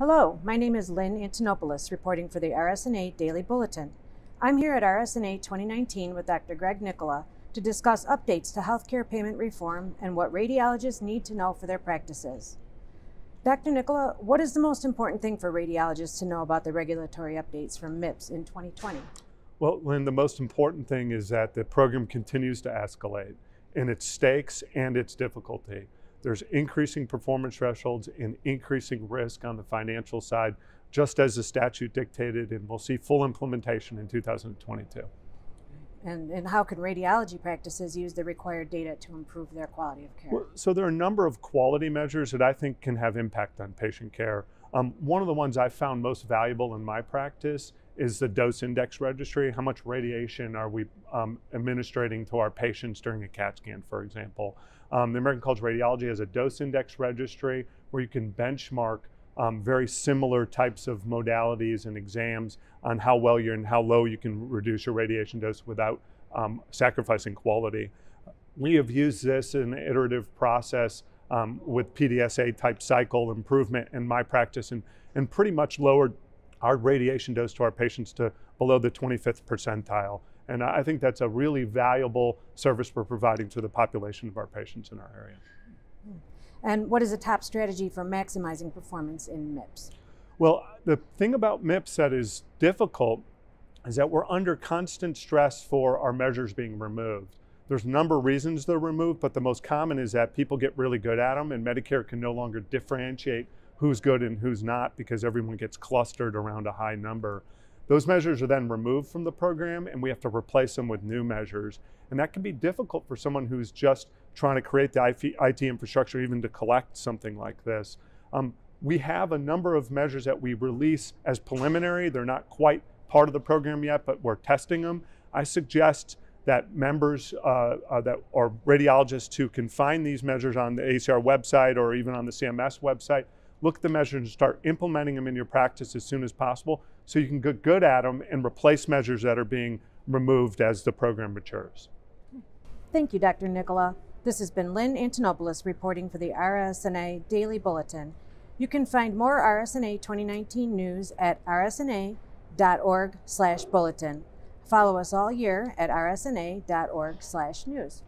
Hello, my name is Lynn Antonopoulos, reporting for the RSNA Daily Bulletin. I'm here at RSNA 2019 with Dr. Greg Nicola to discuss updates to healthcare payment reform and what radiologists need to know for their practices. Dr. Nicola, what is the most important thing for radiologists to know about the regulatory updates from MIPS in 2020? Well, Lynn, the most important thing is that the program continues to escalate in its stakes and its difficulty. There's increasing performance thresholds and increasing risk on the financial side, just as the statute dictated, and we'll see full implementation in 2022. And, and how can radiology practices use the required data to improve their quality of care? So there are a number of quality measures that I think can have impact on patient care. Um, one of the ones I found most valuable in my practice is the dose index registry. How much radiation are we um, administering to our patients during a CAT scan, for example? Um, the American College of Radiology has a dose index registry where you can benchmark um, very similar types of modalities and exams on how well you're and how low you can reduce your radiation dose without um, sacrificing quality. We have used this in an iterative process um, with PDSA type cycle improvement in my practice and, and pretty much lowered our radiation dose to our patients to below the 25th percentile. And I think that's a really valuable service we're providing to the population of our patients in our area. And what is the top strategy for maximizing performance in MIPS? Well, the thing about MIPS that is difficult is that we're under constant stress for our measures being removed. There's a number of reasons they're removed, but the most common is that people get really good at them and Medicare can no longer differentiate who's good and who's not because everyone gets clustered around a high number. Those measures are then removed from the program and we have to replace them with new measures. And that can be difficult for someone who's just trying to create the IT infrastructure even to collect something like this. Um, we have a number of measures that we release as preliminary. They're not quite part of the program yet, but we're testing them. I suggest that members uh, uh, that are radiologists who can find these measures on the ACR website or even on the CMS website look at the measures and start implementing them in your practice as soon as possible so you can get good at them and replace measures that are being removed as the program matures. Thank you, Dr. Nicola. This has been Lynn Antonopoulos reporting for the RSNA Daily Bulletin. You can find more RSNA 2019 news at rsna.org slash bulletin. Follow us all year at rsna.org slash news.